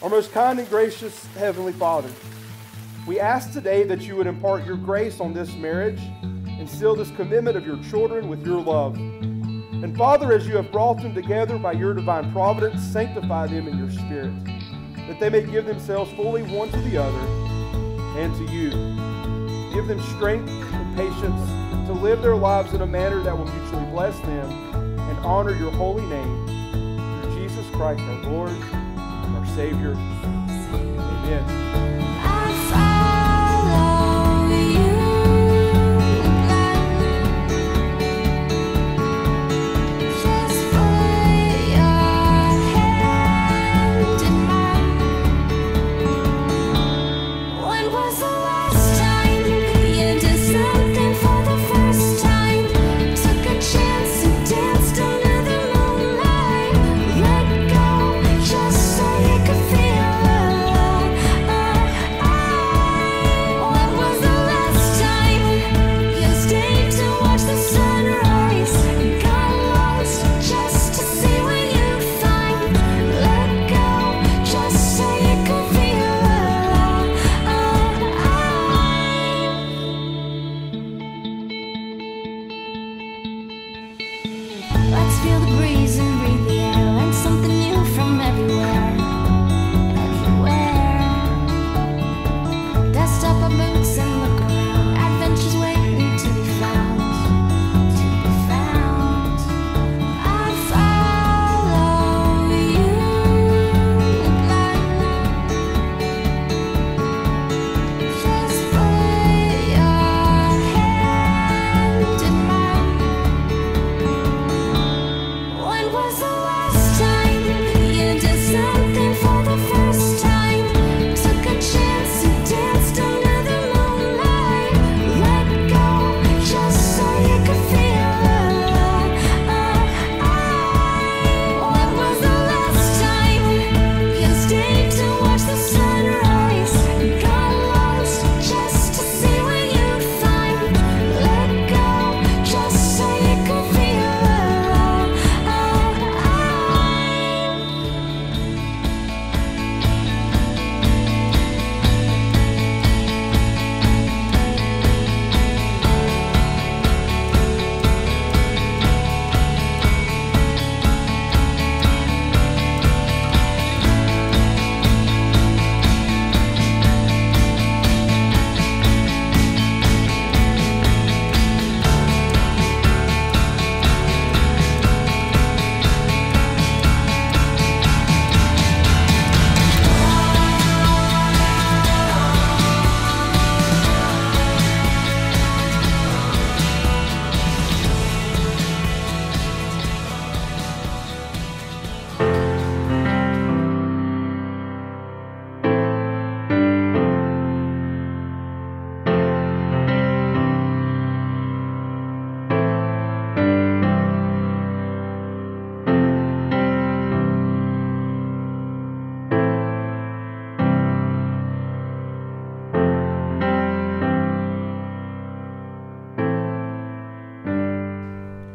Our most kind and gracious Heavenly Father, we ask today that you would impart your grace on this marriage and seal this commitment of your children with your love. And Father, as you have brought them together by your divine providence, sanctify them in your spirit, that they may give themselves fully one to the other and to you. Give them strength and patience to live their lives in a manner that will mutually bless them and honor your holy name. Through Jesus Christ our Lord, our Savior. Amen.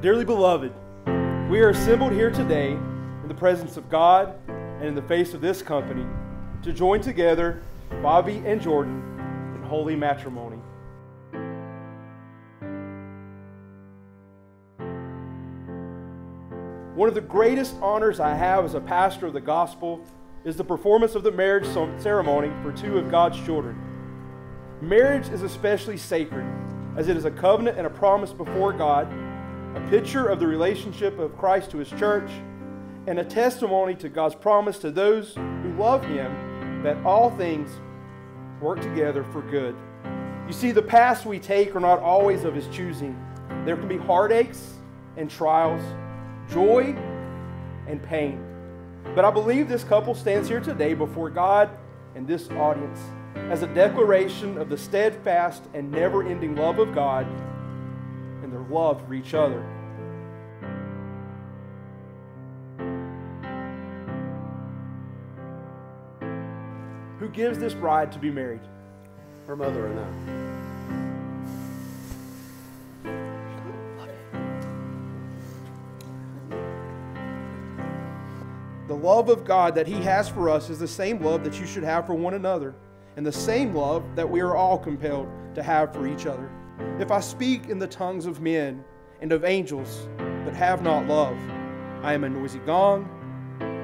Dearly beloved, we are assembled here today in the presence of God and in the face of this company to join together Bobby and Jordan in holy matrimony. One of the greatest honors I have as a pastor of the gospel is the performance of the marriage ceremony for two of God's children. Marriage is especially sacred as it is a covenant and a promise before God a picture of the relationship of Christ to his church, and a testimony to God's promise to those who love him that all things work together for good. You see, the paths we take are not always of his choosing. There can be heartaches and trials, joy and pain. But I believe this couple stands here today before God and this audience as a declaration of the steadfast and never ending love of God their love for each other. Who gives this bride to be married? Her mother and I. The love of God that He has for us is the same love that you should have for one another, and the same love that we are all compelled to have for each other. If I speak in the tongues of men and of angels, but have not love, I am a noisy gong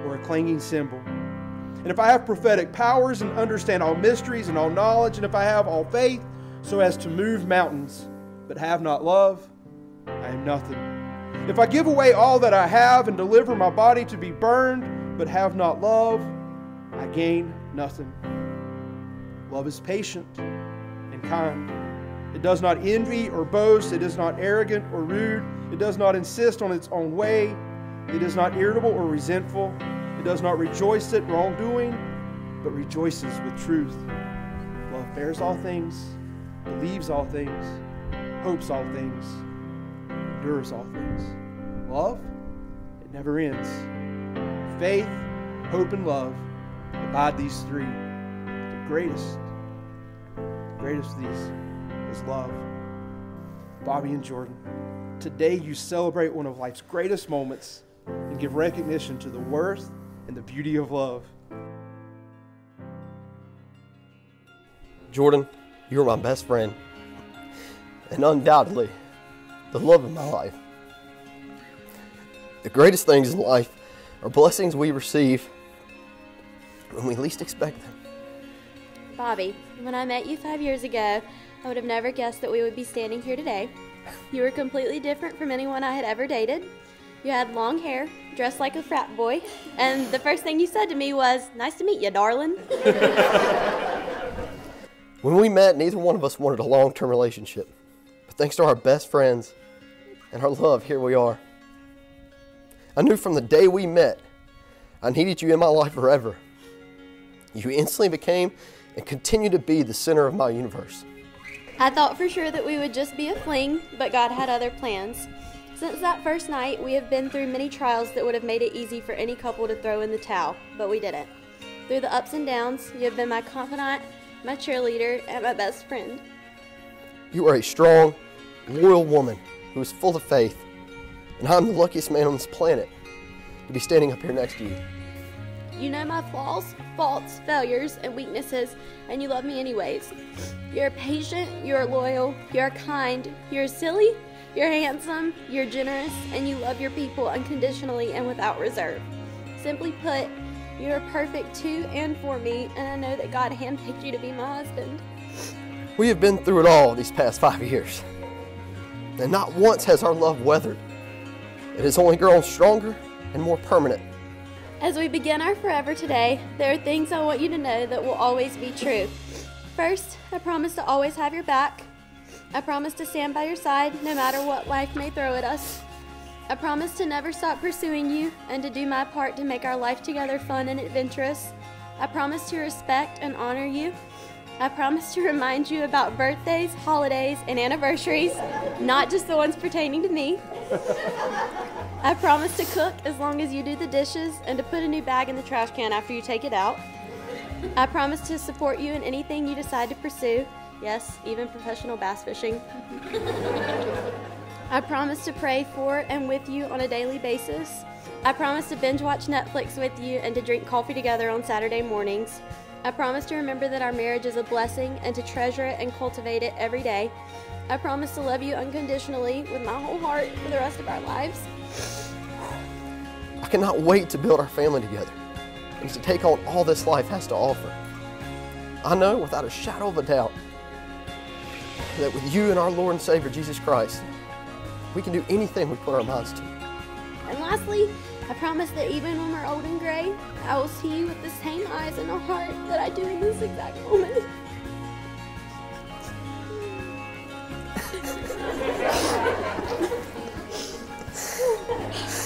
or a clanging cymbal. And if I have prophetic powers and understand all mysteries and all knowledge, and if I have all faith so as to move mountains, but have not love, I am nothing. If I give away all that I have and deliver my body to be burned, but have not love, I gain nothing. Love is patient and kind. It does not envy or boast. It is not arrogant or rude. It does not insist on its own way. It is not irritable or resentful. It does not rejoice at wrongdoing, but rejoices with truth. Love bears all things, believes all things, hopes all things, endures all things. Love, it never ends. Faith, hope, and love abide these three. The greatest, the greatest of these is love. Bobby and Jordan, today you celebrate one of life's greatest moments and give recognition to the worth and the beauty of love. Jordan, you're my best friend, and undoubtedly the love of my life. The greatest things in life are blessings we receive when we least expect them. Bobby, when I met you five years ago, I would have never guessed that we would be standing here today. You were completely different from anyone I had ever dated. You had long hair, dressed like a frat boy, and the first thing you said to me was, Nice to meet you, darling. When we met, neither one of us wanted a long term relationship. But thanks to our best friends and our love, here we are. I knew from the day we met, I needed you in my life forever. You instantly became and continue to be the center of my universe. I thought for sure that we would just be a fling, but God had other plans. Since that first night, we have been through many trials that would have made it easy for any couple to throw in the towel, but we didn't. Through the ups and downs, you have been my confidant, my cheerleader, and my best friend. You are a strong, loyal woman who is full of faith, and I'm the luckiest man on this planet to be standing up here next to you. You know my flaws, faults, failures, and weaknesses, and you love me anyways. You're patient, you're loyal, you're kind, you're silly, you're handsome, you're generous, and you love your people unconditionally and without reserve. Simply put, you are perfect to and for me, and I know that God handpicked you to be my husband. We have been through it all these past five years, and not once has our love weathered. It has only grown stronger and more permanent. As we begin our forever today, there are things I want you to know that will always be true. First, I promise to always have your back. I promise to stand by your side no matter what life may throw at us. I promise to never stop pursuing you and to do my part to make our life together fun and adventurous. I promise to respect and honor you. I promise to remind you about birthdays, holidays, and anniversaries, not just the ones pertaining to me. I promise to cook as long as you do the dishes and to put a new bag in the trash can after you take it out. I promise to support you in anything you decide to pursue. Yes, even professional bass fishing. I promise to pray for and with you on a daily basis. I promise to binge watch Netflix with you and to drink coffee together on Saturday mornings. I promise to remember that our marriage is a blessing and to treasure it and cultivate it every day. I promise to love you unconditionally with my whole heart for the rest of our lives. I cannot wait to build our family together and to take on all this life has to offer. I know without a shadow of a doubt that with you and our Lord and Savior Jesus Christ, we can do anything we put our minds to. And lastly, I promise that even when we're old and gray, I will see you with the same eyes and a heart that I do in this exact moment.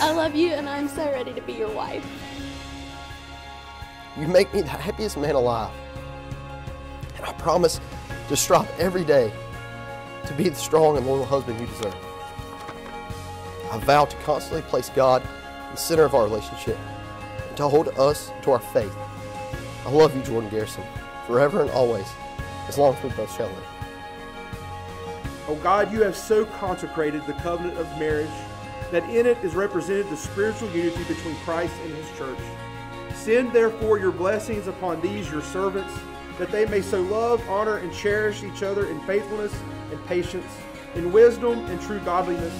I love you and I'm so ready to be your wife. You make me the happiest man alive. And I promise to strive every day to be the strong and loyal husband you deserve. I vow to constantly place God the center of our relationship and to hold us to our faith. I love you, Jordan Garrison, forever and always, as long as we both shall live. Oh God, you have so consecrated the covenant of marriage that in it is represented the spiritual unity between Christ and his church. Send therefore your blessings upon these your servants, that they may so love, honor, and cherish each other in faithfulness and patience, in wisdom and true godliness,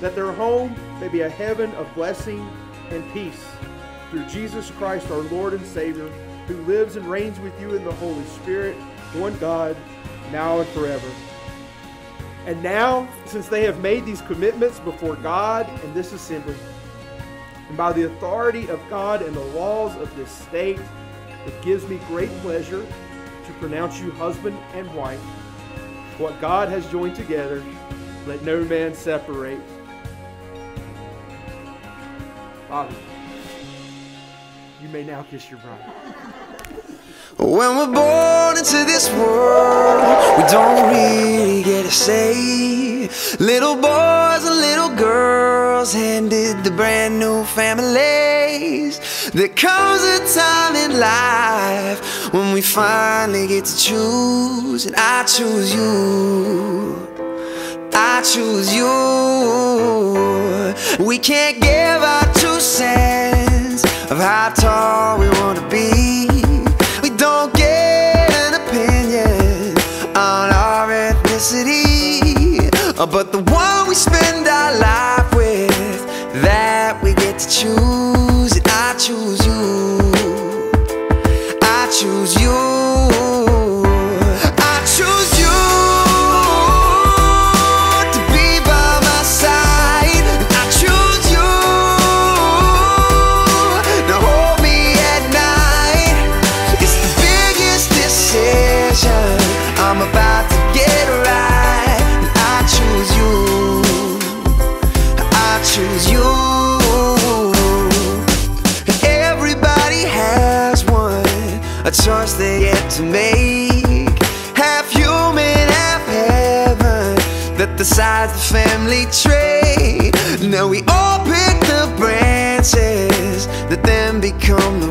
that their home may be a heaven of blessing and peace. Through Jesus Christ our Lord and Savior, who lives and reigns with you in the Holy Spirit, one God, now and forever. And now, since they have made these commitments before God and this assembly, and by the authority of God and the laws of this state, it gives me great pleasure to pronounce you husband and wife. What God has joined together, let no man separate. Bobby, you may now kiss your bride. When we're born into this world, we don't really get a say. Little boys and little girls handed the brand new families. There comes a time in life when we finally get to choose, and I choose you. I choose you. We can't give our two cents of how tall we wanna be. We don't get an opinion on our ethnicity, but the one we spend our life with, that we get to choose. I choose you. I choose you. To make. Half human, half heaven, that decides the family tree. Now we all pick the branches. That then become the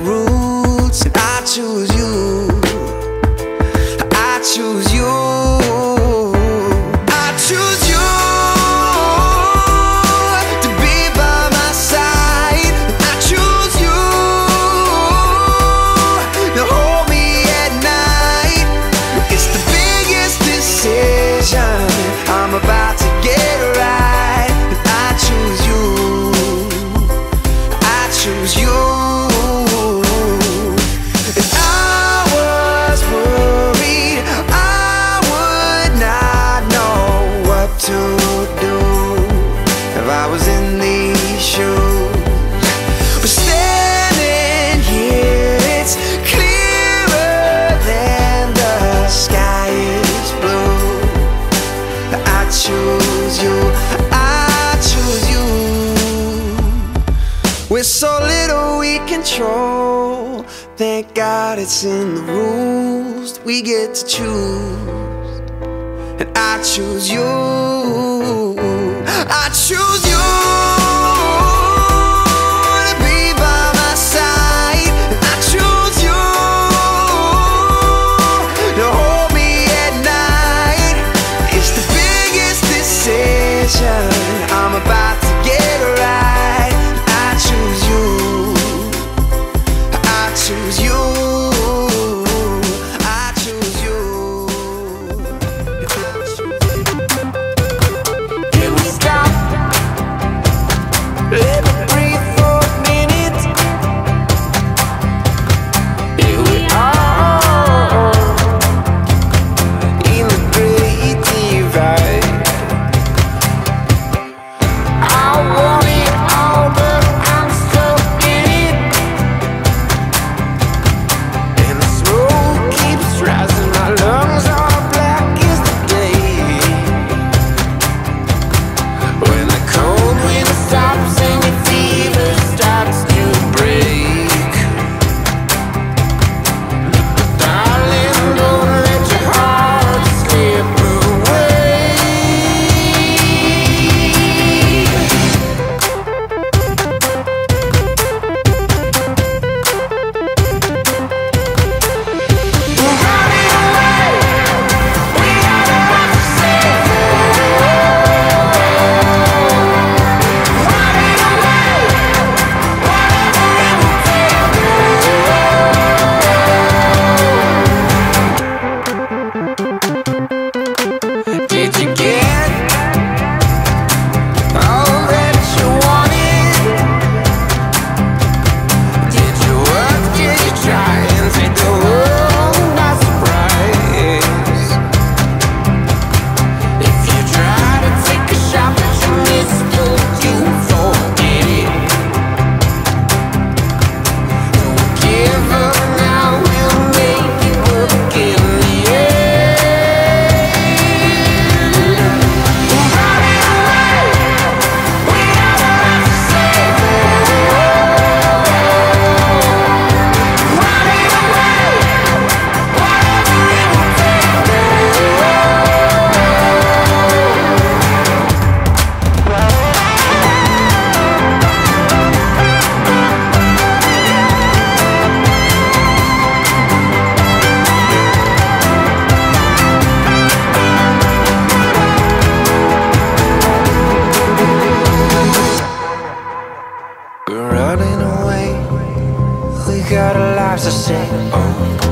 control, thank God it's in the rules we get to choose. And I choose you. lives are set on.